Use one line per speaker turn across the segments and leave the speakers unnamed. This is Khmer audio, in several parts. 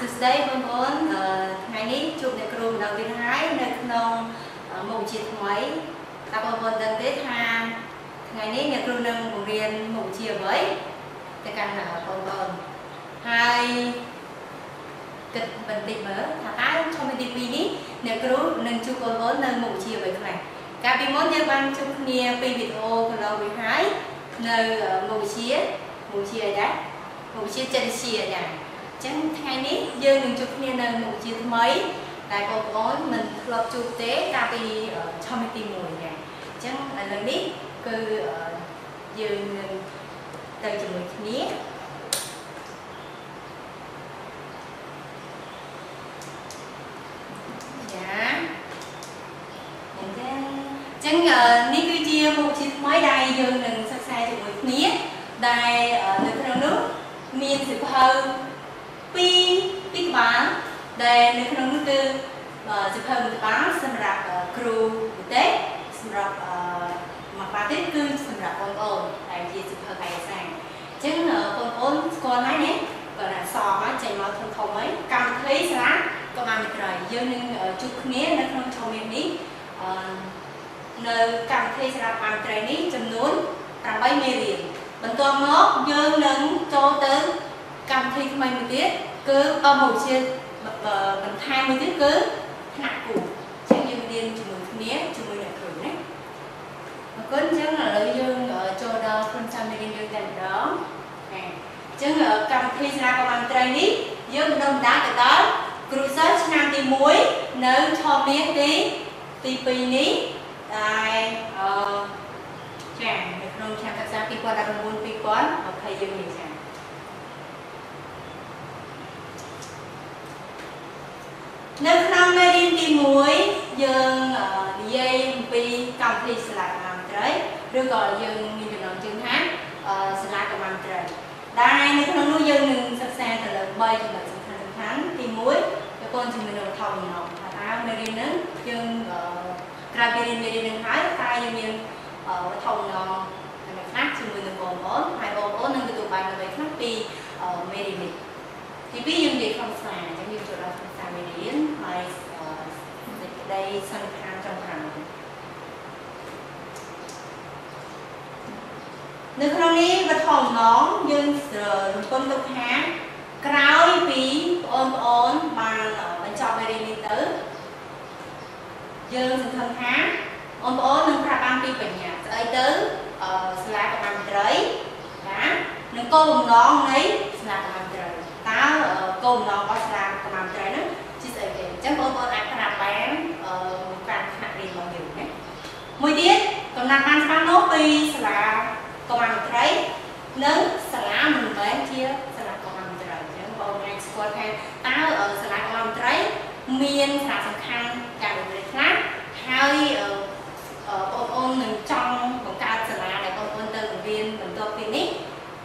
សួស្តីបងប្អូនថ្ងៃនេះជួបអ្នកគ្រូម្ដងទៀតហើយនៅក្នុងមុខវិជ្ជាថ្មីតើបងប្អូនដឹងទេថាថ្ងៃនេះអ្នកគ្រូនឹងបង្រៀនមុខវិជ្ជាអ្វីទៅកាន់បងប្អូនហើយគិតបន្តិចមើលថាតើ trong ទី2នេះអ្នកគ្រូនឹងជួបបងប្អូននៅមុខវិជ្ជាអ្វីខ្លះកាលពីមុនយើងបានជួបគ្នាពីវីដេអូកន្លងរួចហើយនៅមុខវិជ្ជាមុខវិជ្ជាអីដែរមុខវិជ្ជាចិត្តវិទ្យាដែរ ចឹងថ្ងៃនេះយើងនឹងជួបគ្នានៅមុខវិជ្ជាថ្មីតែបងប្អូនមិនធ្លាប់ជួបទេកាលពីឆមាសទី1ដែរអញ្ចឹងឥឡូវនេះគឺយើងនឹងទៅជាមួយគ្នាចាអញ្ចឹងអញ្ចឹងនេះគឺជាមុខវិជ្ជាថ្មីដែលយើងនឹងសិក្សាជាមួយគ្នាដែលនៅក្នុងនោះមានសិភៅ ពីរពីរក្បាលដែលនៅក្នុងនោះគឺសិភៅមួយក្បាលសម្រាប់គ្រូវិទ្យាសម្រាប់មួយក្បាលទៀតគឺសម្រាប់បងប្អូនដែលជាសិភៅឯកសារអញ្ចឹងបងប្អូនស្គាល់ហើយណាបើថាសមកចេញមកធំធំហើយកម្មវិធីស្រាក៏បានមិត្តយើងនឹងជួបគ្នានៅក្នុងឆមាសនេះនៅកម្មវិធីស្រាប់បានត្រីនេះចំនួន8មេរៀនបន្ទាប់មកយើងនឹងចូលទៅ កម្មវិធីថ្មីមួយទៀតគឺអមវិជាបន្ថែមមួយទៀតគឺថ្នាក់គូចឹងយើងរៀនជាមួយគ្នាជាមួយអ្នកគ្រូណាអរគុណចឹងឥឡូវយើងចូលដល់ខ្លួនចាំមេរៀនយើងតែម្ដងណាចឹងកម្មវិធីស្រាកបានត្រីនេះយើងបណ្ដុំបណ្ដាលទៅដល់គ្រូសិស្សឆ្នាំទី1នៅឆមាសទីទី2នេះដែលអឺចានៅក្នុងឆ្នាំសិក្សា2019 2020យើងនេះចា នៅក្នុងមេរៀនទី1យើងនិយាយអំពីកម្មវិធីស្លាកកម្មត្រីឬក៏យើងមានចំណងជើងថាស្លាកកម្មត្រីដែលនៅក្នុងនោះយើងនឹងសិក្សាទៅលើ3ចំណុចសំខាន់សំខាន់ទី1ប្រព័ន្ធជំនាញវត្ថុបំណងថាតើមេរៀនហ្នឹងយើងក្រៅពីរៀនមេរៀនហ្នឹងហើយតើយើងមានវត្ថុបំណងនៅខ្លះជាមួយនឹងបងប្អូនហើយបងប្អូននឹងទទួលបានអ្វីខ្លះពីមេរៀននេះទី2យើងនិយាយខ្លឹមសារអញ្ចឹងយើងចូលដល់ខ្លឹមសា រមេរៀនហើយសេចក្តីសន្និដ្ឋានចុងក្រោយនៅក្នុងនេះវត្ថុអំណងយើងរំពឹងទុកថាក្រោយពីបងប្អូនបានបញ្ចប់មេរៀននេះទៅយើងសង្ឃឹមថាបងប្អូននឹងប្រាប់បានពីបញ្ញាស្អីទៅសាលាកម្ពុជាត្រីណានឹងគោលបំណងនៃសាលាកម្ពុជាត្រីតើគោលបំណងរបស់សាលាកម្ពុជាត្រីហ្នឹងជាស្អីគេអញ្ចឹងបងប្អូនអាចប្រាប់បានតាមថ្នាក់រៀនរបស់យើងណាមួយទៀតកំណត់បានច្បាស់នោះពីសាលាកម្ពុជាត្រីនិងសាលាមិនមែនជាសាលាកម្ពុជាត្រីអញ្ចឹងបងអាចស្គាល់ថាតើសាលាកម្ពុជាត្រីមានសារៈសំខាន់ការរៀនខ្លះហើយបងប្អូននឹងចង់បង្កើតសាលាដែលបងប្អូនទៅរៀនបន្ទាប់ពីនេះ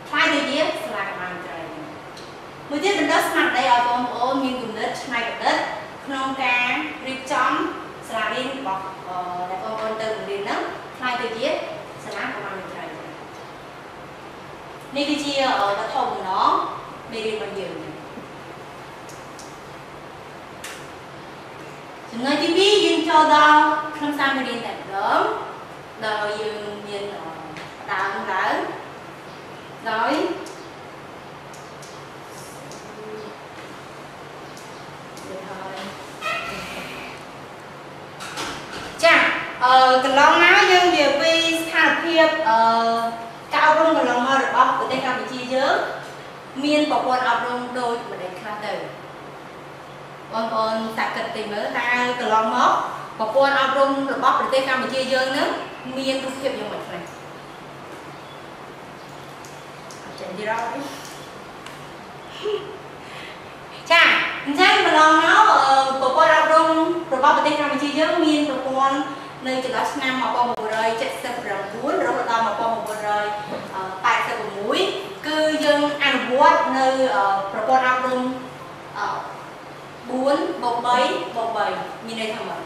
ខ្លាយទៅជាសាលាកម្ពុជាត្រីមួយទៀតបណ្ដុះស្មារតីឲ្យបងប្អូនមានគំនិតច្នៃប្រឌិត ក្នុងការរៀបចំសាលារៀនរបស់ដែលបងប្អូនទៅរៀនហ្នឹងខ្លាយទៅជាសាលាកម្ពុជាត្រីនេះគឺជាវត្ថុបំណងមេរៀនរបស់យើងចំណុចទី2យើងចូលដល់ក្នុងសារមេរៀនតែម្ដងដោយយើងមានដើមឡើងដោយចា អឺកន្លងមកយើងនិយាយពីស្ថានភាពអឺការអប់រំកន្លងមករបស់ប្រទេសកម្ពុជាយើងមានប្រព័ន្ធអប់រំដូចម្ដេចខ្លះទៅបងប្អូនសាកគិតតិចមើលតើកន្លងមកប្រព័ន្ធអប់រំរបស់ប្រទេសកម្ពុជាយើងនឹងមានរូបភាពយ៉ាងម៉េចខ្លះអត់ចេះទីរកចាអញ្ចឹងកន្លងមកប្រព័ន្ធអប់រំរបស់ប្រទេសកម្ពុជា យើងមានប្រព័ន្ធនៅចន្លោះឆ្នាំ1979រហូតដល់1986គឺយើងអនុវត្តនៅប្រព័ន្ធអប់រំ4បូក3បូក3មានន័យថាម៉េច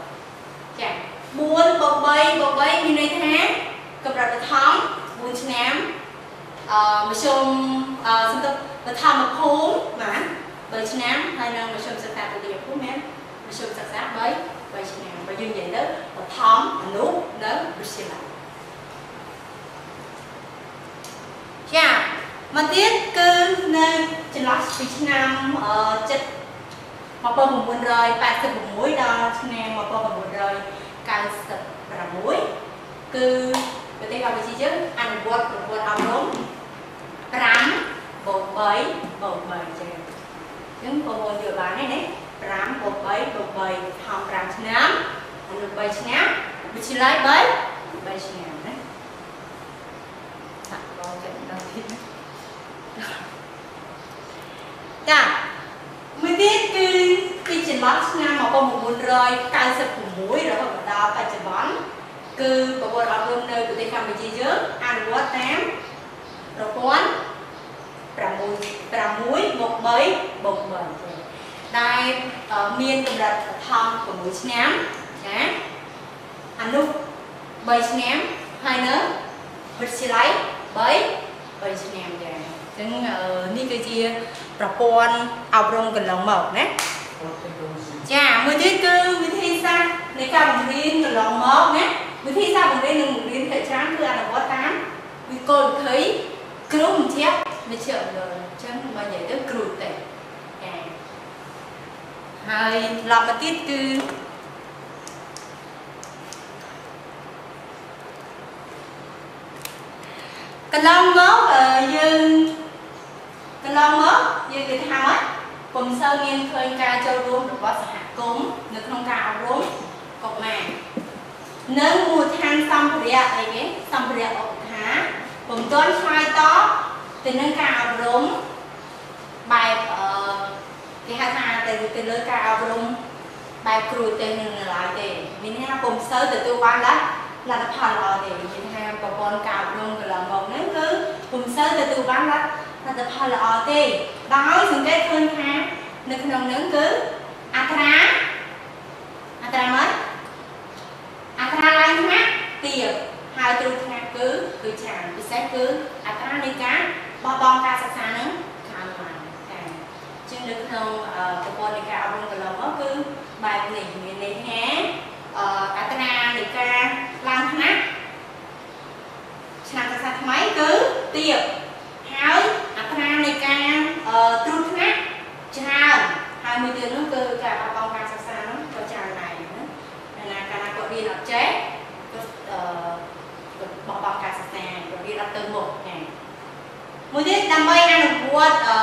ចា4បូក3បូក3មានន័យថាកម្រិតបឋម4ឆ្នាំអឺមធ្យមអឺសំទុបបឋមភូមិបាទប3ឆ្នាំហើយនៅមធ្យមសិក្សាទុតិយភូមិមានមធ្យមសិក្សា3 3ឆ្នាំ បើយើងនិយាយទៅបឋមអនុនៅវិទ្យាល័យចាមកទៀតគឺនៅចន្លោះពីឆ្នាំ7 1986ដល់ឆ្នាំ1996គឺប្រទេសកម្ពុជាយើងអនុវត្តប្រព័ន្ធអប់រំ5បូក3បូក3ចឹងអញ្ចឹងបងប្អូនយល់បានទេណា 5បូក3បូក3ថោ5ឆ្នាំអនុ3ឆ្នាំវិទ្យាល័យ3 3ឆ្នាំណាដាក់បងចិត្តដល់ទៀតចាមួយទៀតគឺពីចន្លោះឆ្នាំ1996រហូតដល់បច្ចុប្បន្នគឺប្រព័ន្ធអប់រំនៅប្រទេសកម្ពុជាយើងអនុវត្តតាមប្រព័ន្ធ6 6មក3បូក3 ដែលមានកម្រិតបឋម6ឆ្នាំចាអនុ3ឆ្នាំហើយនៅវិទ្យាល័យ3 3ឆ្នាំចាអញ្ចឹងនេះគឺជាប្រព័ន្ធអប់រំកន្លងមកណាចាមួយទៀតគឺវិធីសាស្ត្រនៃការបង្រៀនកន្លងមកណាវិធីសាស្ត្របង្រៀននិងបង្រៀនភាគច្រើនគឺអនុវត្តតាមវិកលវិធីគ្រូម្ចាស់វិជ្ជាអឺអញ្ចឹងបើនិយាយទៅគ្រូទេចា ហើយឡប់មកទៀតគឺកន្លងមកយើងកន្លងមកយើងនិយាយថាម៉េចពុំសូវមានឃើញការចូលរួមរបស់សហគមន៍នៅក្នុងការអប់រំកុមារនិងមូលដ្ឋានសម្ភារៈអីគេសម្ភារៈឧបថាពុំទាន់ឆ្លើយតបទៅនឹងការអប់រំបែបអឺ គេហៅថាទៅទៅលើការអប់រំបែបគ្រូទេនឹងឡើយទេមានន័យថាពុំសូវទទួលបានលទ្ធលទ្ធផលល្អទេមានថាប្រព័ន្ធការអប់រំកន្លងមកហ្នឹងគឺពុំសូវទទួលបានលទ្ធលទ្ធផលល្អទេដោយសង្កេតឃើញថានៅក្នុងហ្នឹងគឺអត្រាអត្រាម៉េចអត្រាឡើងថ្នាក់ទាបហើយទ្រូងថ្នាក់គឺគឺច្រើនពិសេសគឺអត្រានៃការបោះបង់ការសិក្សាហ្នឹងកើនឡើងចា៎ជាងនៅក្នុងប្រព័ន្ធនៃការអប់រំកន្លងមកគឺបែបនេះមានន័យថាអត្រានៃការឡើងថ្នាក់ឆ្នាំសិក្សាថ្មីគឺទាបហើយអត្រានៃការត្រួតថ្នាក់ច្រើនហើយមួយទៀតនោះគឺការបោះបង់ការសិក្សានោះក៏ច្រើនដែរណាណាកាលណាគាត់រៀនអត់ចេះគាត់អឺបោះបង់ការសិក្សាគាត់រៀនអត់ទៅមុខណាមួយទៀតដើម្បីអនុវត្តអឺ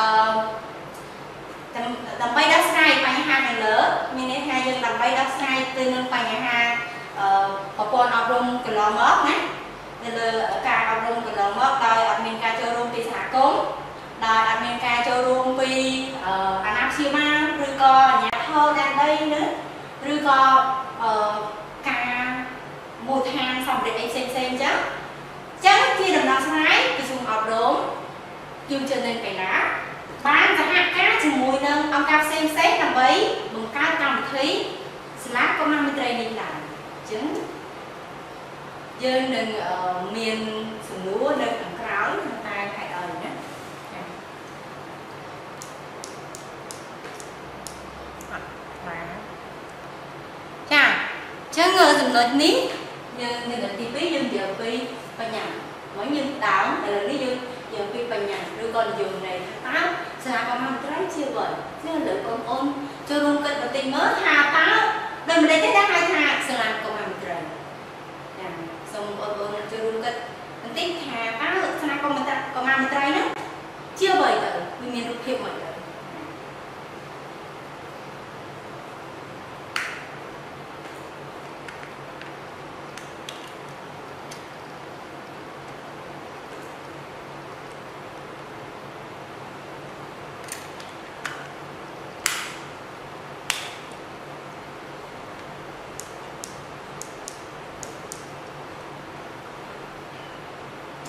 ដើម្បីដោះស្រាយបញ្ហានៅលើមានន័យថាយើងដើម្បីដោះស្រាយទៅនឹងបញ្ហាអឺប្រព័ន្ធអប់រំកន្លងមកណានៅលើការអប់រំកន្លងមកដោយអត់មានការចូលរួមពីសហគមន៍ដោយអត់មានការចូលរួមពីអាណាព្យាបាលឬក៏អាជ្ញាធរដែនដីណា ឬក៏ការមូលដ្ឋានសម្ភារៈអីផ្សេងផ្សេងអញ្ចឹងអញ្ចឹងជាដំណោះស្រាយក្រសួងអប់រំយុវជននិងកីឡាបានសហការជាមួយនឹងអង្គការផ្សេងផ្សេងដើម្បីបង្កើតកម្មវិធីសាលាកុមារមិត្តរីនេះឡើងអញ្ចឹងយើងនឹងមានសំណួរនៅខាងក្រោយតែហេតុអីណាចា អញ្ចឹងចំណុចនេះយើងចំណុចទី2យើងនិយាយពីបញ្ញាមកយើងដើមឥឡូវនេះយើងនិយាយពីបញ្ញាឬក៏និយាយនៃថាតើសារកម្មវិត្រីជាអ្វីចឹងលើកូនអូនចូលរួមគិតបន្តិចមើលថាតើដូចម្ដេចទេដែលហៅថាសាលាកម្មវិត្រីចាសូមបងប្អូនចូលរួមគិតបន្តិចថាតើសាលាកម្មវិត្រីកម្មវិត្រីហ្នឹងជាអ្វីទៅវាមានរូបភាពមិនទៅ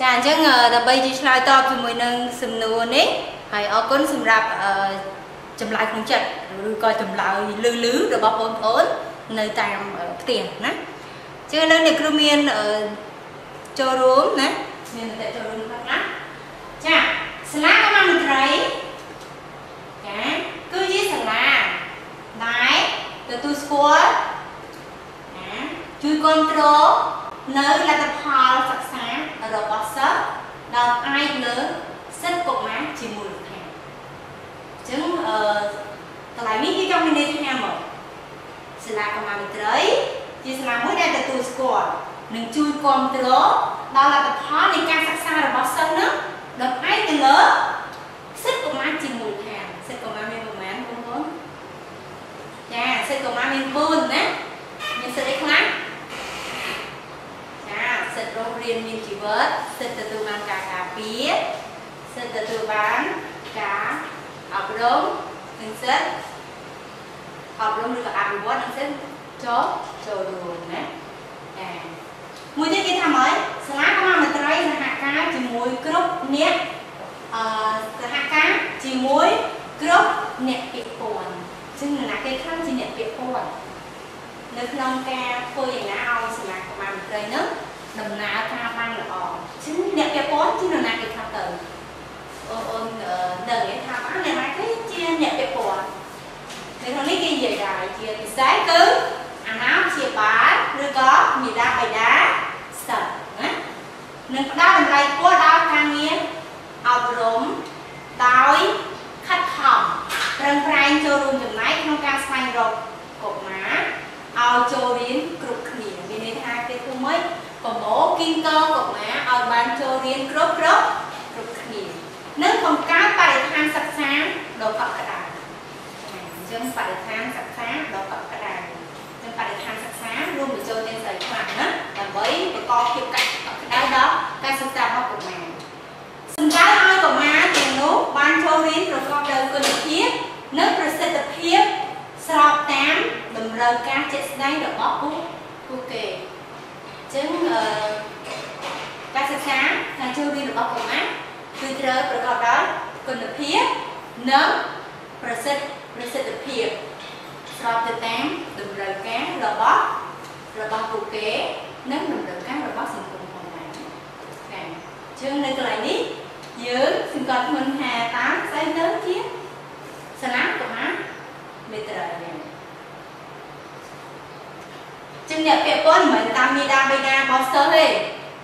ចាអញ្ចឹងដើម្បីជួយឆ្លើយតបជាមួយនឹងសំណួរនេះហើយអរគុណសម្រាប់ចម្លើយក្នុងចិត្តឬក៏ចម្លើយលឺលឺរបស់បងប្អូននៅតាមផ្ទះណាចឹងឥឡូវអ្នកគ្រូមានចូលរួមណាមានតែចូលរួមខ្លះណាចាសាលាកម្មវិត្រីចាគឺទទួលស្គាល់ណាជួយគ្រប់គ្រងនៅលទ្ធផលសិក្សា របស់សិស្សដោយអាចលើសិទ្ធិកុមារជាមូលដ្ឋានអញ្ចឹងអឺកន្លែងនេះគេចង់មានន័យថាមកសាលាកម្មាមិត្តរី ជាសាលាមួយដែលទទួលស្គាល់និងជួយគ្រប់គ្រងដល់លទ្ធផលនៃការសិក្សារបស់សិស្សនោះដោយផ្អែកទៅលើសិទ្ធិកុមារជាមូលដ្ឋានសិទ្ធិកុមារមានប្រមាណបងប្អូនចាសិទ្ធិកុមារមាន4ណាមានសិទ្ធិអីខ្លះចា សិទ្ធិរស់រៀនមានជីវិតសិទ្ធិទទួលបានការការពារសិទ្ធិទទួលបានការអប់រំនិងសិទ្ធិអប់រំឬក៏អភិវឌ្ឍនិងសិទ្ធិចូលចូលរួមណាចាមួយទៀតគេថាម៉េចសាលាកម្មាមត្រីសហការជាមួយគ្រប់អ្នកអឺសហការជាមួយគ្រប់អ្នកពាក់ព័ន្ធซึ่งអ្នកគេខ្លះជាអ្នកពាក់ព័ន្ធនៅក្នុងការធ្វើយ៉ាងណាឲ្យសាលាកម្មាមត្រីនោះ ដំណើរការបានល្អចឹងអ្នកពាក់ព័ន្ធជានរណាគេថាទៅអូនអូនដឹងទេថាបានអ្នកណាគេជាអ្នកពាក់ព័ន្ធនៅក្នុងនេះគេនិយាយដែរជាពិសេសគឺអាណាព្យាបាលឬក៏មេដាបៃតាសិស្សណានឹងផ្ដល់តម្លៃខ្ពស់ដល់ការងារអប់រំដោយខិតខំប្រឹងប្រែងចូលរួមចំណែកក្នុងការស្វែងរកកុមារឲ្យចូលរៀនគ្រប់គ្នាមានន័យថាគេធ្វើម៉េច ប្រមូលគីងកកុមារឲ្យបានចូលរៀនគ្រប់គ្រប់គ្រប់គ្នានិងបង្កើតបរិស្ថានសិក្សាដ៏កក់ក្ដៅអញ្ចឹងបរិស្ថានសិក្សាដ៏កក់ក្ដៅនិងបរិស្ថានសិក្សារួមបញ្ចូលទាំងស្រីខ្លះណាដើម្បីបង្កភាពកក់ក្ដៅដល់ការសិក្សារបស់កុមារសំដៅឲ្យកុមារទាំងនោះបានចូលរៀនប្រកបដោយគុណភាពនិងប្រសិទ្ធភាពស្របតាមតម្រូវការជាក់ស្ដែងរបស់ពួកពួកគេ អញ្ចឹងអឺការសិក្សាការចូលរៀនរបស់កុមារគឺត្រូវប្រកបដោយគុណភាពនិងប្រសិទ្ធប្រសិទ្ធភាពស្របទៅតាមតម្រូវការរបស់របស់ពួកគេនិងតម្រូវការរបស់សង្គមផងដែរចា៎ជាងនៅកន្លែងនេះយើងសង្កត់ធ្ងន់ថាតើស្អីទៅជាសាលាកុមារមេត្រី យ៉ាងចឹងអ្នកពាក់ព័ន្ធមិនតាមមេដាបេដារបស់សិស្សទេ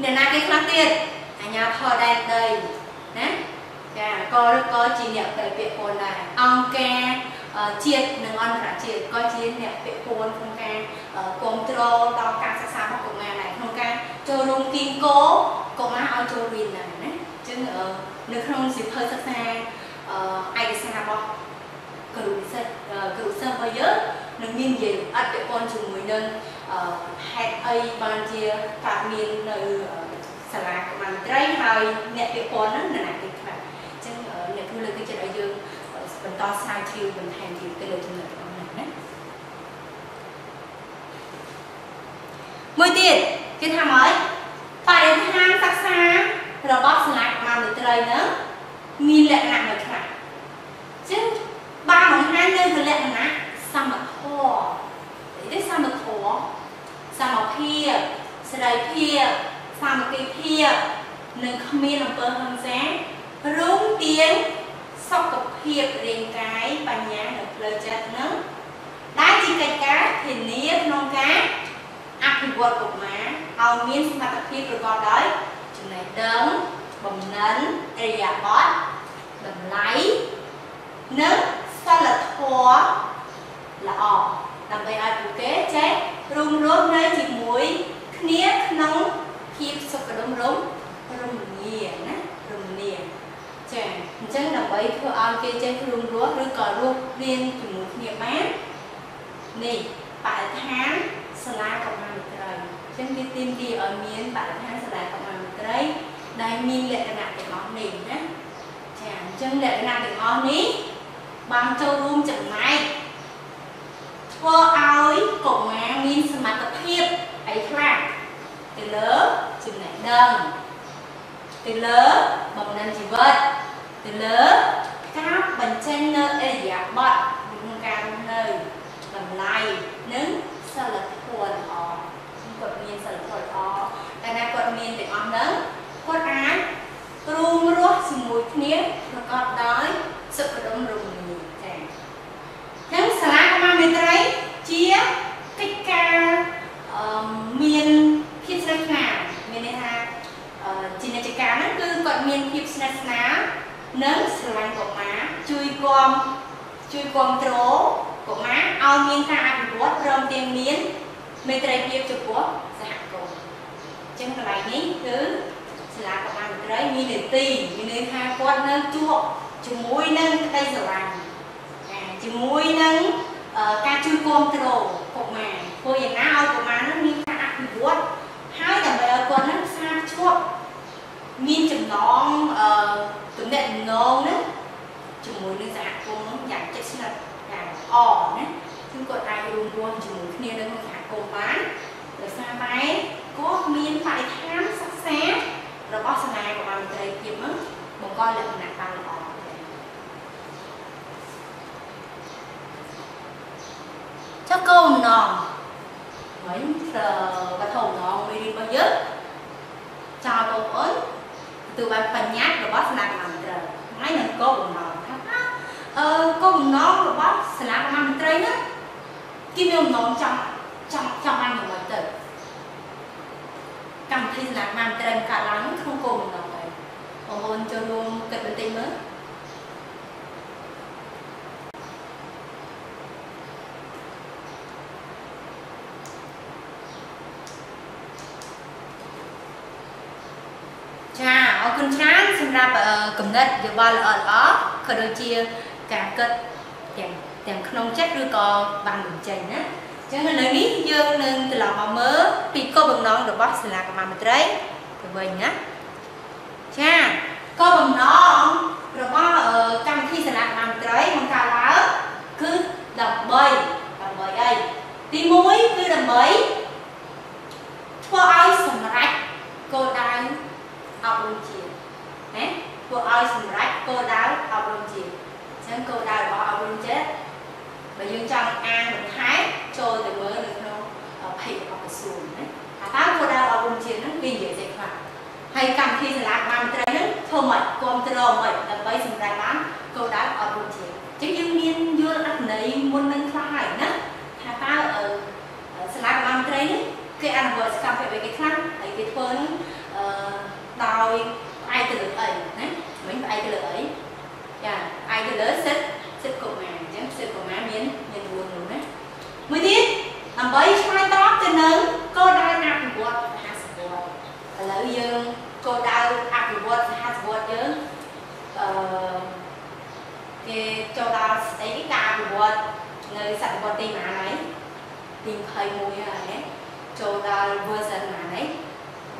អ្នកណាគេខ្លះទៀតអាញាធរដែនដីណាចាក៏ក៏ជាអ្នកពាក់ព័ន្ធដែរអង្គការជាតិនិងអន្តរជាតិក៏ជាអ្នកពាក់ព័ន្ធក្នុងការគ្រប់គ្រងដល់ការសិក្សារបស់កុមារដែរក្នុងការចូលរួមគីងកោកុមារឲ្យចូលរៀនដែរណាអញ្ចឹងនៅក្នុងសិភៅសិក្សាឯកសាររបស់គ្រូនិស្សិតគ្រូសិស្សរបស់យើងនឹងមាននិយាយអត្តពាក់ព័ន្ធជាមួយនឹង ហេតុអីបានជាកើតមាននៅសាលាកម្មាត្រីហើយអ្នកពាក់ព័ន្ធហ្នឹងណាគេខ្លះអញ្ចឹងអ្នកគ្រូលើកទឹកចិត្តឲ្យយើងបន្តស្រាវជ្រាវបន្ថែមទៀតទៅលើចំណុចរបស់នេះណាមួយទៀតគេថាម៉េចបរិស្ថានសិក្សារបស់សាលាកម្មាវិទ្យាល័យហ្នឹងមានលក្ខណៈមួយខ្លះអញ្ចឹងបានបង្ហាញនៅលក្ខណៈសមធម៌នេះសមធម៌ សមភាពសេរីភាពសាមគ្គីភាពនិងគ្មានអំពើហិង្សារួមទាំងសុខភាពរាងកាយបញ្ញានិងផ្លូវចិត្តនឹងដែលជាកិច្ចការធានាក្នុងការអភិវឌ្ឍកុមារឲ្យមានសមត្ថភាពប្រកបដោយចំណេះដឹងបំណិនអរិយាប័ត្រតម្លៃនិងសិលធម៌ល្អដើម្បីឲ្យពួកគេចេះ រួមរស់នៅជាមួយគ្នាក្នុងភាពសុខដុមរមរមនាណារមនាចាអញ្ចឹងដើម្បីធ្វើឲ្យគេចេះរួមរស់ឬក៏រស់រៀនជាមួយគ្នាបាននេះបរិស្ថានសាលាកម្មាមិត្តរីអញ្ចឹងគេទាមទារឲ្យមានបរិស្ថានសាលាកម្មាមិត្តរីដែលមានលក្ខណៈទាំងអស់នេះណាចាអញ្ចឹងលក្ខណៈទាំងអស់នេះបានចូលរួមចំណែក ធ្វើឲ្យកុមារមានសមត្ថភាពអីខ្លះទៅលើចំណេះដឹងទៅលើបំណិនជីវិតទៅលើការបញ្ចេញនៅអរិយាប័ត្រក្នុងការរស់នៅតម្លៃនិងសិលធម៌ល្អគាត់មានសិលធម៌ល្អតែណាគាត់មានទាំងអស់ហ្នឹងគាត់អាចរួមរស់ជាមួយគ្នាប្រកបដោយសុខដុមរមនា មេត្រីជាកិច្ចការមានភាពស្និទ្ធស្នាលមានន័យថាជានិច្ចការហ្នឹងគឺគាត់មានភាពស្និទ្ធស្នាលនិងស្រឡាញ់កុមារជួយគាំជួយគ្រប់គ្រងកុមារឲ្យមានការអភិវឌ្ឍព្រមទាំងមានមេត្រីភាពចំពោះសហគមន៍អញ្ចឹងកន្លែងនេះគឺសាលាកុមារមេត្រីមាននីតិមានន័យថាគាត់នៅជួបជាមួយនឹងក្តីស្រឡាញ់ជាមួយនឹង ការជួយគ្រប់គ្រងកុមារធ្វើយ៉ាងណាឲ្យកុមារនឹងមានការអភិវឌ្ឍហើយដើម្បីឲ្យគាត់នឹងផ្សារភ្ជាប់មានចំណងអឺទំនាក់ទំនងណាជាមួយនឹងសហគមន៍យ៉ាងជិតស្និទ្ធយ៉ាងល្អណាគឺគាត់អាចរួមរួមជាមួយគ្នានៅក្នុងសហគមន៍បានដោយសារតែគាត់មានបរិស្ថានសិក្សារបស់សាលាកុមារមន្ត្រីភាពហ្នឹងបង្កលក្ខណៈបានល្អ ចុះគោលបំណងវិញវត្ថុបំណងមេរៀនរបស់យើងចោលបងប្អូនទទួលបានបញ្ញត្តិរបស់សាលាកម្មមន្ត្រីហើយនឹងគោលបំណងថាអឺគោលបំណងរបស់សាលាកម្មមន្ត្រីហ្នឹងគេមានបំណងចង់ចង់ចង់បានយ៉ាងម៉េចទៅកម្មវិធីសាលាកម្មមន្ត្រីកាត់ឡើងក្នុងគោលបំណងដែរបងប្អូនចូលរួមគិតបន្តិចមើលចា អរគុណច្រើនសម្រាប់កំណត់យោបល់ល្អល្អក៏ដូចជាការគិតទាំងទាំងក្នុងចិត្តឬក៏បានបញ្ចេញណាអញ្ចឹងឥឡូវនេះយើងនឹងត្រឡប់មកមើលពីគោលបំណងរបស់សាលាកម្មមន្ត្រីទៅវិញណាចាគោលបំណងរបស់កម្មវិធីសាលាកម្មមន្ត្រីបង្កើតឡើងគឺដើម្បីដើម្បីអីទី1គឺដើម្បីធ្វើឲ្យសម្រេចគោលដៅ អប់រំជាតិណាធ្វើឲ្យសម្រេចគោលដៅអប់រំជាតិអញ្ចឹងគោលដៅរបស់អប់រំជាតិបើយើងចង់អានបន្ថែមចូលទៅមើលនៅក្នុងភេករបស់ក្រសួងណាថាតើគោលដៅអប់រំជាតិហ្នឹងគេនិយាយស្អីខ្លះហើយកម្មវិធីសាលាបានត្រីហ្នឹងធ្វើម៉េចគ្រប់គ្រងម៉េចដើម្បីសម្រេចបានគោលដៅអប់រំជាតិអញ្ចឹងយើងមានយល់អត្ថន័យមុននឹងខ្លះហើយណាថាតើសាលាបានត្រីនេះគេអនុវត្តសកម្មភាពអីគេខ្លះហើយគេធ្វើហ្នឹងអឺ ដោយផ្អែកទៅលើអីណាមិញផ្អែកទៅលើអីចាផ្អែកទៅលើសិទ្ធិសិទ្ធិកុមារអញ្ចឹងសិទ្ធិកុមារមានមាន4នោះណាមួយទៀតដើម្បីឆ្លើយតបទៅនឹងគោលដៅអភិវឌ្ឍសហសវត្តឥឡូវយើងគោលដៅអភិវឌ្ឍសហសវត្តយើងអឺគេចូលដល់ស្អីការអភិវឌ្ឍនៅសតវត្សទីប៉ុន្មានហើយទី21ហើយចូលដល់ version ប៉ុន្មាន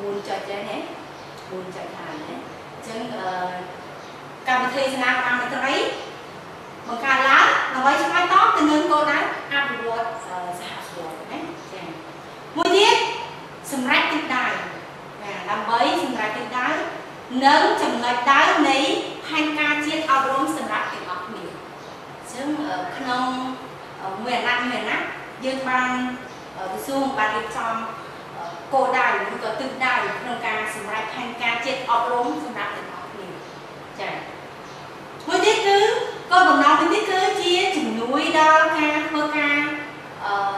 ហើយ4ចុចចឹង ណា4ចុចហើយណាអញ្ចឹងអឺកម្មវិធីស្នាកម្មមន្ត្រីបង្កើតឡើងដើម្បីឆ្លើយតបទៅនឹងគោលដៅអភិវឌ្ឍសហជីវណាចា៎មួយទៀតសម្រាប់ទិសដៅណាដើម្បីសម្រាប់ទិសដៅនិងចំណុចដៅនៃផែនការជាតិអប់រំសម្រាប់ទាំងអស់គ្នាអញ្ចឹងក្នុងមួយអាណត្តិមួយអាណត្តិយើងបានក្រសួងបានរៀបចំ គោលដៅឬក៏ទិសដៅក្នុងការសម្រេចផែនការជាតិអប់រំសម្រាប់ទាំងអស់គ្នាចា៎មួយទៀតគឺគោលបំណងមួយទៀតគឺជាជំនួយដល់ការធ្វើការ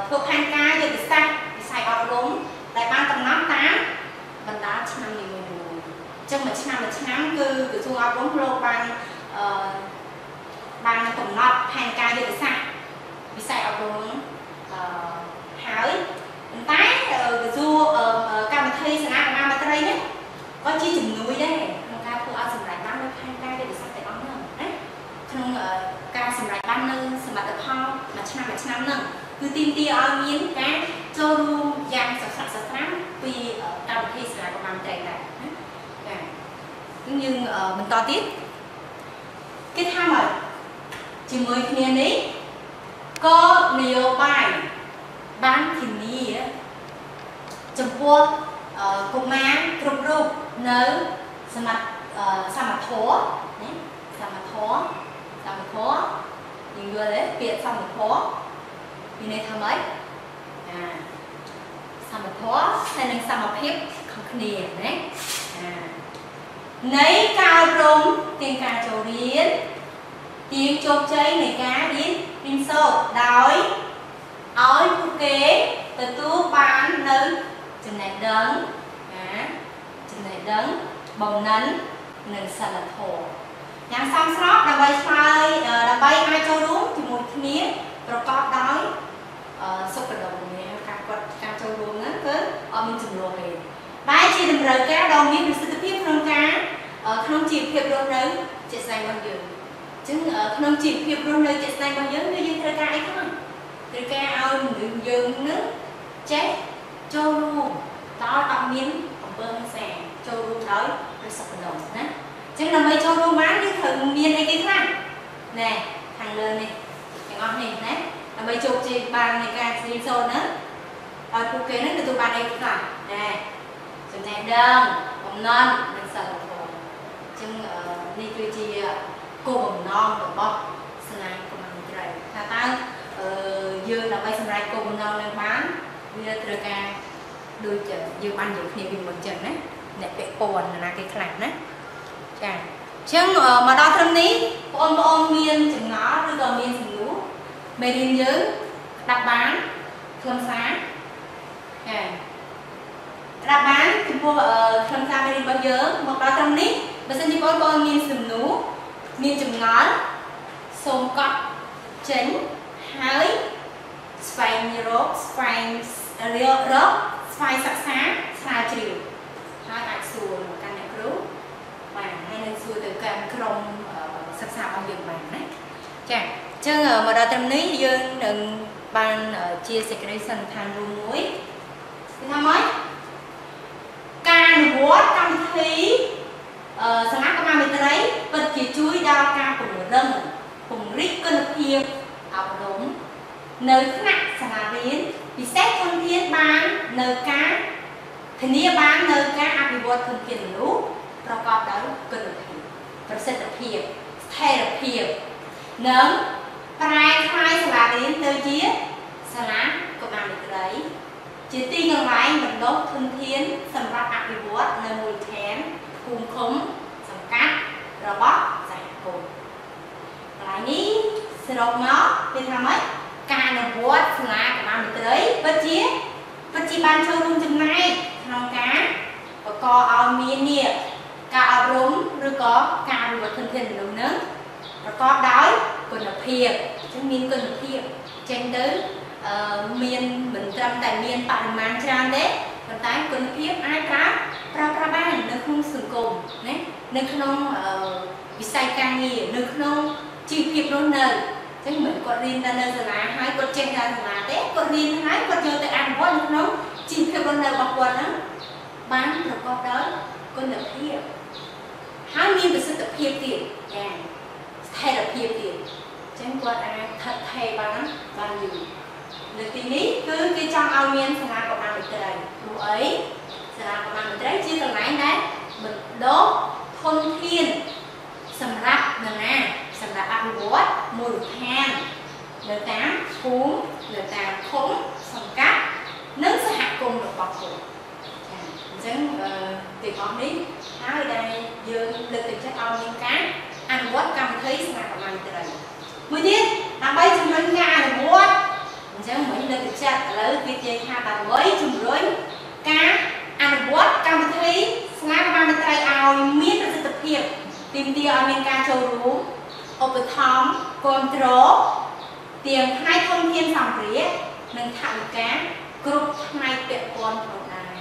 ធ្វើផែនការយុទ្ធសាស្ត្រវិស័យអប់រំដែលបានកំណត់តាមបណ្ដាឆ្នាំនីមួយៗអញ្ចឹងមួយឆ្នាំមួយឆ្នាំគឺក្រសួងអប់រំលោកបានអឺបានកំណត់ផែនការយុទ្ធសាស្ត្រវិស័យអប់រំអឺហើយប៉ុន្តែក្រសួងកម្មវិធីសាលាកម្ពុជាត្រីនេះក៏ជាជំនួយដែរក្នុងការធ្វើឲ្យសម្រេចបាននូវផែនការយុទ្ធសាស្ត្រទាំងអស់ហ្នឹងណាក្នុងការសម្រេចបាននូវសមិទ្ធផលមួយឆ្នាំមួយឆ្នាំហ្នឹងគឺទីមទីឲ្យមានការចូលរួមយ៉ាងសស្រាក់សស្រាំពីកម្មវិធីសាលាកម្ពុជាត្រីដែរណាចាអញ្ចឹងយើងបន្តទៀតគេថាមកជាមួយគ្នានេះក៏នយោបាយបានធានា ចំពោះកុមារគ្រប់រូបនៅសមត្ថសមត្ថធម៌ណាសមត្ថធម៌សមត្ថធម៌យើងយល់ទេពាក្យសមត្ថធម៌មានន័យថាម៉េចអាសមត្ថធម៌ហើយនឹងសមភាពខុសគ្នាណាអានៃការអប់រំទាំងការចូលរៀនទៀងជោគជ័យនៃការរៀនរៀនសូត្រដោយឲ្យពួកគេទទួលបាននៅចំណេះ ដឹងណាចំណេះដឹងបំណិននិងសិលធម៌យ៉ាងសមស្របដើម្បីឆ្លើយដើម្បីអាចចូលរួមជាមួយគ្នាប្រកបដោយសុខដុមនេះការគាត់ការចូលរួមហ្នឹងគឺអត់មានចំនួនទេដែលជាតម្រូវការដ៏មានប្រសិទ្ធភាពក្នុងការក្នុងជីវភាពរស់នៅជាក់ស្ដែងរបស់យើងអញ្ចឹងក្នុងជីវភាពរស់នៅជាក់ស្ដែងរបស់យើងគឺយើងត្រូវការអីខ្លះត្រូវការឲ្យមនុស្សយើងនឹងចេះចូលរួម ដោយអត់មានអំពើហិង្សាចូលរួមដោយប្រសិទ្ធភាពណាអញ្ចឹងដើម្បីចូលរួមបានយើងត្រូវមានអីគេខ្លះណែខាងលើនេះទាំងអស់នេះណាដើម្បីជោគជ័យបាននៃការរៀនសូត្រណាឲ្យពួកគេនឹងទទួលបានអីខ្លះណែចំណេះដឹងបំណន់និងសិលធម៌អញ្ចឹងនេះគឺជាគោលបំណងរបស់ស្នាកម្មាមន្ត្រីថាតើយើងដើម្បីសម្រេចគោលបំណងនឹងបានវាត្រូវការ ដូចយើងបាននិយាយគ្នាពីមុនចឹងណាអ្នកពាក់ព័ន្ធណាគេខ្លះណាចាអញ្ចឹងមកដល់ត្រឹមនេះបងប្អូនមានចម្ងល់ឬក៏មានសំណួរមេរៀនយើងដាប់បានខ្លឹមសារចាដាប់បានចំពោះខ្លឹមសារមេរៀនរបស់យើងមកដល់ត្រឹមនេះបើសិនជាបងប្អូនមានសំណួរមានចម្ងល់សូមកត់ចេញហើយស្វែងរកស្វែងរករក ស្វែងសិក្សាស្រាវជ្រាវហើយអាចសួរកាន់អ្នកគ្រូបានហើយនឹងសួរទៅកាន់ក្រុមសិក្សារបស់យើងបានណាចាអញ្ចឹងមកដល់ត្រឹមនេះយើងនឹងបានជាសេចក្តីសន្និដ្ឋានរួមមួយគឺថាម៉េចការអនុវត្តកម្មវិធីសមាគមមេត្រីពិតជាជួយដល់ការពង្រឹងពង្រីកគុណភាពអប់រំនៅថ្នាក់សាលារៀន ពិសេសធនធានបាននៅការធានាបាននៅការអភិវឌ្ឍធនធានមនុស្សប្រកបដោយគុណភាពប្រសិទ្ធភាពស្ថិរភាពនិងប្រែក្លាយសាលារៀនទៅជាសាលាកុមារមិត្តរីជាទីកន្លែងបណ្ដុះធនធានសម្រាប់អភិវឌ្ឍនៅមូលដ្ឋានភូមិឃុំសង្កាត់របស់សហគមន៍កន្លែងនេះសរុបមកគេថាម៉េច ការអនុវត្តសាលាកមាមិត្រីពិតជាពិតជាបានចូលរួមចំណែកក្នុងការបង្កឲ្យមាននេះការអប់រំឬក៏ការអភិវឌ្ឍធនធានមនុស្សនឹងប្រកបដោយគុណភាពចឹងមានគុណភាពចេញទៅមានមិនត្រឹមតែមានបរិមាណច្រើនទេប៉ុន្តែគុណភាពអាចប្រើប្រើប្រាស់បាននៅក្នុងសង្គមណានៅក្នុងវិស័យការងារនៅក្នុងជីវភាពរស់នៅ ចឹងមិនគាត់រៀនតែនៅសាលាហើយគាត់ចេះតែសាលាទេគាត់រៀនហើយគាត់យកទៅអនុវត្តនៅក្នុងជីវភាពរស់នៅរបស់គាត់ហ្នឹងបានប្រកបដោយគុណភាពហើយមានប្រសិទ្ធភាពទៀតចាស្ថិរភាពទៀតចឹងគាត់អាចថិតថេរបានបានយូរនៅទីនេះគឺគេចង់ឲ្យមានសាលាកុមារមិត្តរីព្រោះអីសាលាកុមារមិត្តរីជាកន្លែងដែលបណ្ដុះធនធានសម្រាប់នរណា សម្រាប់អភិវឌ្ឍមូលដ្ឋាននៅតាមភូមិនៅតាមឃុំសង្កាត់និងសហគមន៍របស់ខ្លួនចាអញ្ចឹងទាំងអស់នេះហើយដែលយើងលើកទឹកចិត្តឲ្យមានការអនុវត្តកម្មវិធីស្មារតីត្រីមួយទៀតដើម្បីជំរុញការអនុវត្តអញ្ចឹងមិញលើកទឹកចិត្តឥឡូវគេនិយាយថាដើម្បីជំរុញការអនុវត្តកម្មវិធីស្មារតីត្រីឲ្យមានប្រសិទ្ធភាពទីមទាឲ្យមានការចូលរួម ឧបត្ថម្ភគ្រប់គ្រងទាំងផ្នែកធនធានសម្ភារៈនិងថវិកាគ្រប់ផ្នែកពាក់ព័ន្ធផងដែរ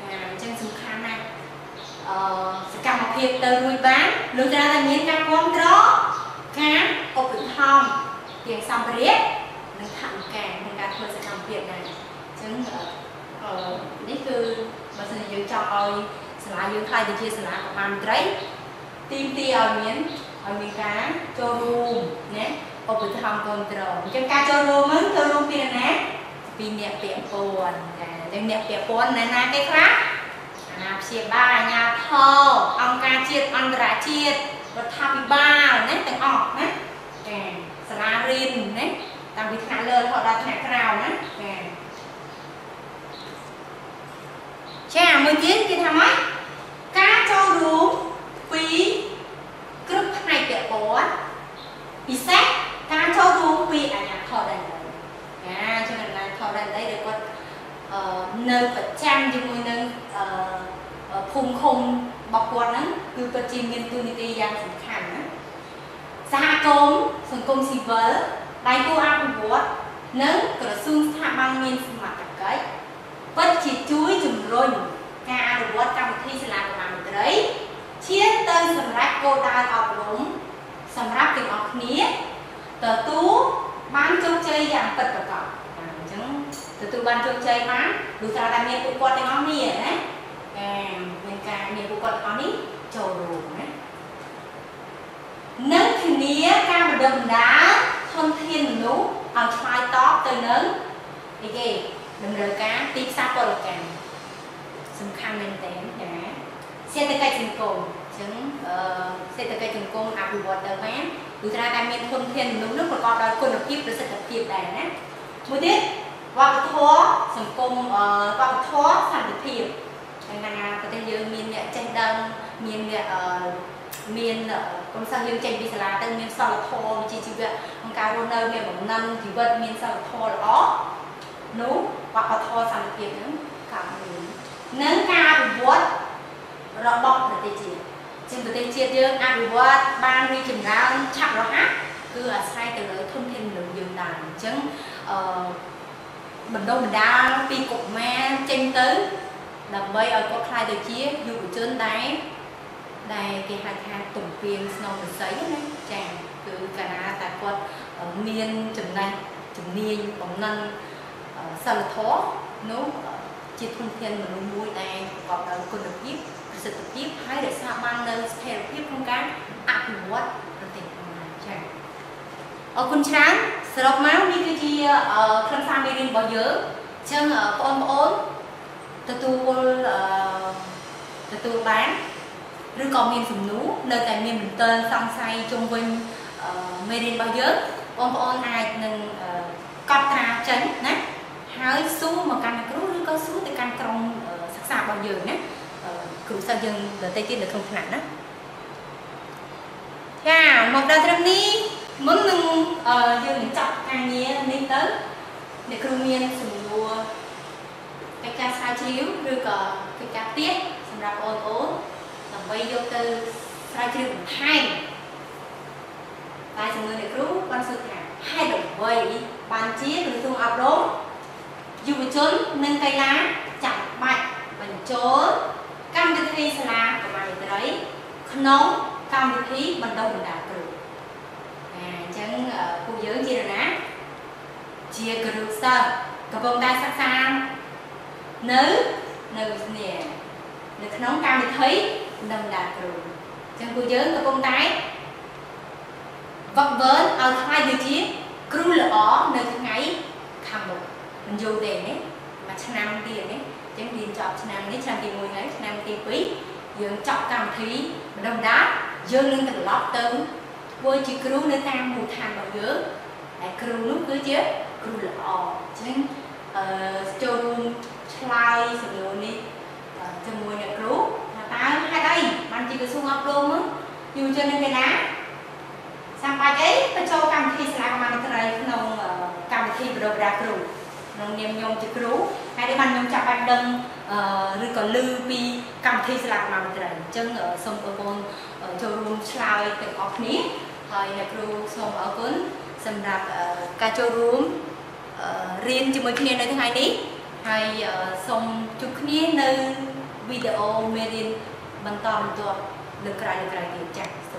ចាអញ្ចឹងសំខាន់ណាស់អឺសកម្មភាពទៅរួចបានលុះត្រាតែមានការគ្រប់គ្រងការឧបត្ថម្ភទាំងសម្ភារៈនិងថវិកាក្នុងការធ្វើសកម្មភាពដែរអញ្ចឹងអឺនេះគឺបើសិនជាយើងចង់ឲ្យសាលាយើងខ្លាយទៅជាសាលាកបាមត្រីទីមទីឲ្យមាន ឲ្យមានការចូលរួមណាឧបត្ថម្ភគ្រប់គ្រងអញ្ចឹងការចូលរួមហ្នឹងចូលរួមពីណាពីអ្នកពាក់ព័ន្ធចាអញ្ចឹងអ្នកពាក់ព័ន្ធណាណាទេខ្លះអាណាព្យាបាលអាជ្ញាធរអង្គការជាតិអន្តរជាតិរដ្ឋាភិបាលណាទាំងអស់ណាចាសាលារៀនណាតាំងពីថ្នាក់លើរហូតដល់ថ្នាក់ក្រោមណាចាចាមួយទៀតគេថាម៉េចការចូលរួមពីគ្រប់ផ្នែក ពាក់ព័ន្ធពិសេសការចូលរួមពីអាជ្ញាធរដែនដីចាជាអាជ្ញាធរដែនដីដែលគាត់នៅប្រចាំជាមួយនឹងភូមិឃុំរបស់គាត់ហ្នឹងគឺពិតជាមានទូនីតិយ៉ាងសំខាន់ណាសហគមន៍សង្គមស៊ីវិលដៃគូអភិវឌ្ឍនិងក្រសួងស្ថាប័នមានសមត្ថកិច្ចពិតជាជួយជំរុញការអនុវត្តកម្មវិធីសាលាកម្ពុជាមន្ត្រីឈានទៅសម្រាប់គោលដៅអប់រំ សម្រាប់ទាំងអស់គ្នាទទួលបានជោគជ័យយ៉ាងពិតប្រាកដអញ្ចឹងទទួលបានជោគជ័យបានលុះត្រាតែមានពួកគាត់ទាំងអស់គ្នាណាមានការមានពួកគាត់ទាំងអស់នេះចូលរួមណានិងធានាការបណ្ដុះបណ្ដាលធនធានមនុស្សឲ្យឆ្លើយតបទៅនឹងអីគេតម្រូវការទីផ្សារពលកម្មសំខាន់មែនទែនចាសេដ្ឋកិច្ចសង្គមអញ្ចឹងអឺសេដ្ឋកិច្ចសង្គមអភិវឌ្ឍទៅបានគឺថាតែមានធនធានមនុស្សនោះប្រកបដោយគុណភាពប្រសិទ្ធភាពដែរណាមួយទៀតវប្បធម៌សង្គមអឺវប្បធម៌សន្តិភាពហើយថាប្រទេសយើងមានអ្នកចេះដឹងមានអ្នកអឺមានកុំសិស្សយើងចេញពីសាលាទៅមានសិលធម៌វិជ្ជាជីវៈក្នុងការរស់នៅមានបំណិនជីវិតមានសិលធម៌ល្អនោះវប្បធម៌សន្តិភាពហ្នឹងកើតមាននិងការអភិវឌ្ឍរបស់ប្រទេសជាតិ ជាងប្រទេសជាតិយើងអភិវឌ្ឍបានរីចម្រើនឆាប់រហ័សគឺអាស្រ័យទៅលើធនធានមនុស្សយើងដែរអញ្ចឹងអឺបណ្ដុះបណ្ដាលពីកុមារចេញទៅដើម្បីឲ្យគាត់ខ្លាយទៅជាយុវជនដែលដែលគេហៅថាទំពាងស្នងរស័យណាចាគឺកាលណាតែគាត់មានចំណេះជំនាញបំណិនសិលធម៌នោះជាធនធានមនុស្សមួយដែលប្រកបដោយគុណភាព ប្រសិទ្ធភាពហើយរក្សាបាននូវស្ថិរភាពក្នុងការអភិវឌ្ឍប្រទេសផងដែរចា៎អរគុណច្រើនសរុបមកនេះគឺជាខ្លឹមសារមេរៀនរបស់យើងអញ្ចឹងបងប្អូនទទួលទទួលបានឬក៏មានសំណួរនៅតែមានមន្ទិលសង្ស័យជុំវិញមេរៀនរបស់យើងបងប្អូនអាចនឹងកត់ត្រាចេញណាហើយសួរមកកាន់គ្រូឬក៏សួរទៅកាន់ក្រុមសិក្សារបស់យើងណា គ្រូសិស្សយើងដទៃទៀតនៅក្នុងថ្នាក់ណាចាមកដល់ត្រឹមនេះមុននឹងយើងនឹងចាប់ការងារនេះទៅអ្នកគ្រូមានសំណួរកិច្ចការស្រាវជ្រាវឬក៏កិច្ចការទៀត សម្រាប់បងប្អូនដើម្បីយកទៅស្រាវជ្រាវបន្ថែមតែជំនួយអ្នកគ្រូបានសួរថាហេតុអ្វីបានជាក្រសួងអប់រំយុវជននិងកីឡាចាំបាច់បញ្ចូល កម្មវិធីសាលាកម្ពុជាត្រីក្នុងកម្មវិធីបណ្ដុះបណ្ដាលគ្រូអាអញ្ចឹងពួកយើងជានរណាជាគ្រូសិស្សកំពុងតែសិក្សានៅនៅវិទ្យាល័យនៅក្នុងកម្មវិធីបណ្ដុះបណ្ដាលគ្រូអញ្ចឹងពួកយើងកំពុងតែវឹកវើឲ្យខ្លាយទៅជាគ្រូល្អនៅថ្ងៃខាងមុខមិនយូរទេណា មួយឆ្នាំទៀតណាអញ្ចឹងរៀនចប់ឆ្នាំនេះឆ្នាំទី1ហើយឆ្នាំទី2យើងចប់កម្មវិធីបណ្ដុះបណ្ដាលយើងនឹងត្រឡប់ទៅធ្វើជាគ្រូនៅតាមមូលដ្ឋានរបស់យើងហើយគ្រូនោះគឺជាគ្រូល្អអញ្ចឹងអឺចូលរួមឆ្លើយសំណួរនេះជាមួយអ្នកគ្រូថាតើហេតុអីបានជាក្រសួងអប់រំយុវជននៅកណ្ដាលចាំបាច់អីទៅចូលកម្មវិធីសាលាកម្ពុជាត្រីក្នុងកម្មវិធីបរិបរាគ្រូ ក្នុងនាមខ្ញុំជាគ្រូហើយដែលបានខ្ញុំចាប់បាច់ដឹងឬក៏ឮពីកម្មវិធីសាលាកម្ពុជាត្រីអញ្ចឹងសូមបងប្អូនចូលរួមឆ្លើយទាំងអស់គ្នាហើយអ្នកគ្រូសូមអរគុណសម្រាប់ការចូលរួមរៀនជាមួយគ្នានៅថ្ងៃនេះហើយសូមជួបគ្នានៅវីដេអូមេរៀនបន្តបន្ទាប់លើក្រោយលើក្រោយទៀតចា៎